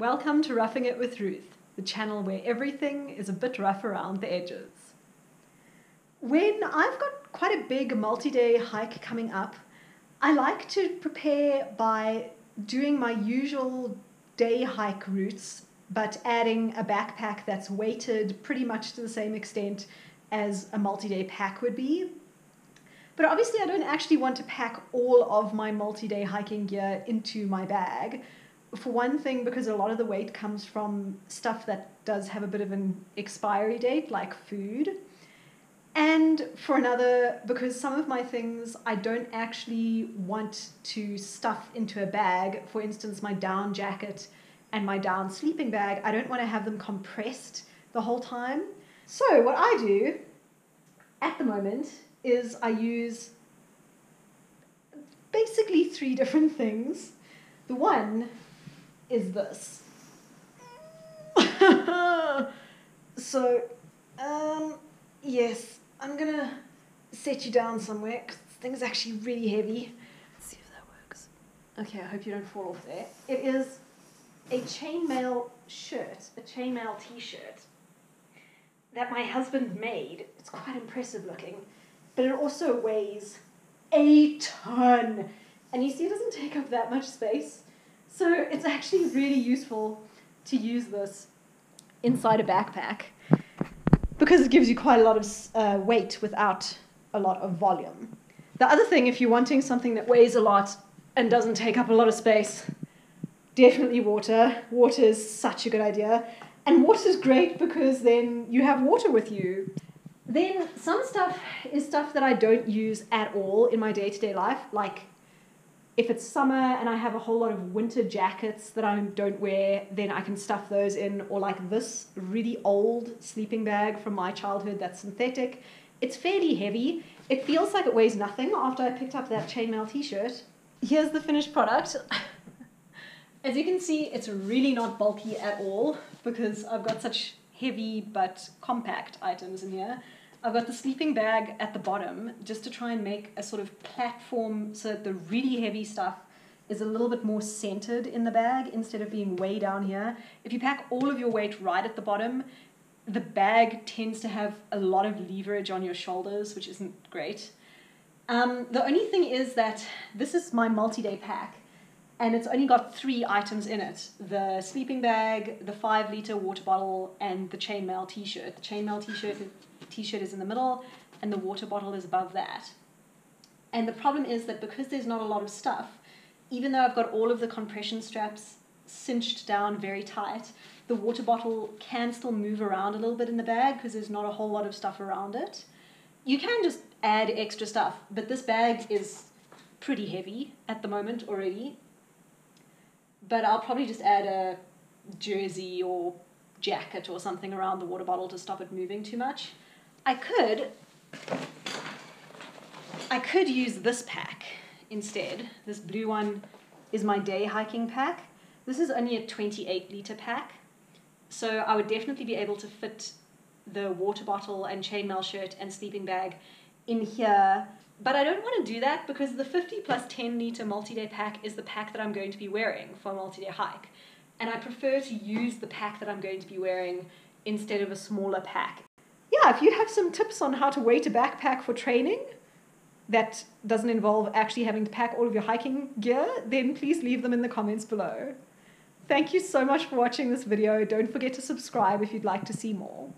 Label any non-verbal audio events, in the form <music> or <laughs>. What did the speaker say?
Welcome to Roughing It with Ruth, the channel where everything is a bit rough around the edges. When I've got quite a big multi day hike coming up, I like to prepare by doing my usual day hike routes, but adding a backpack that's weighted pretty much to the same extent as a multi day pack would be. But obviously, I don't actually want to pack all of my multi day hiking gear into my bag. For one thing, because a lot of the weight comes from stuff that does have a bit of an expiry date, like food. And for another, because some of my things I don't actually want to stuff into a bag, for instance, my down jacket and my down sleeping bag, I don't want to have them compressed the whole time. So, what I do at the moment is I use basically three different things. The one is this. <laughs> so, um, yes, I'm gonna set you down somewhere because this thing's actually really heavy. Let's see if that works. Okay, I hope you don't fall off there. It is a chainmail shirt, a chainmail t-shirt that my husband made. It's quite impressive looking, but it also weighs a ton. And you see, it doesn't take up that much space. So it's actually really useful to use this inside a backpack because it gives you quite a lot of uh, weight without a lot of volume. The other thing, if you're wanting something that weighs a lot and doesn't take up a lot of space, definitely water. Water is such a good idea. And water is great because then you have water with you. Then some stuff is stuff that I don't use at all in my day to day life, like if it's summer and I have a whole lot of winter jackets that I don't wear, then I can stuff those in, or like this really old sleeping bag from my childhood that's synthetic. It's fairly heavy. It feels like it weighs nothing after I picked up that chainmail t shirt. Here's the finished product. <laughs> As you can see, it's really not bulky at all because I've got such heavy but compact items in here. I've got the sleeping bag at the bottom just to try and make a sort of platform so that the really heavy stuff is a little bit more centered in the bag instead of being way down here. If you pack all of your weight right at the bottom, the bag tends to have a lot of leverage on your shoulders, which isn't great. Um, the only thing is that this is my multi-day pack and it's only got three items in it the sleeping bag, the five liter water bottle, and the chainmail t shirt. The chainmail t shirt t-shirt is in the middle and the water bottle is above that. And the problem is that because there's not a lot of stuff, even though I've got all of the compression straps cinched down very tight, the water bottle can still move around a little bit in the bag because there's not a whole lot of stuff around it. You can just add extra stuff, but this bag is pretty heavy at the moment already. But I'll probably just add a jersey or jacket or something around the water bottle to stop it moving too much. I could, I could use this pack instead. This blue one is my day hiking pack. This is only a 28 liter pack. So I would definitely be able to fit the water bottle and chainmail shirt and sleeping bag in here. But I don't want to do that because the 50 plus 10 liter multi-day pack is the pack that I'm going to be wearing for a multi-day hike. And I prefer to use the pack that I'm going to be wearing instead of a smaller pack yeah, if you have some tips on how to weight a backpack for training that doesn't involve actually having to pack all of your hiking gear, then please leave them in the comments below. Thank you so much for watching this video. Don't forget to subscribe if you'd like to see more.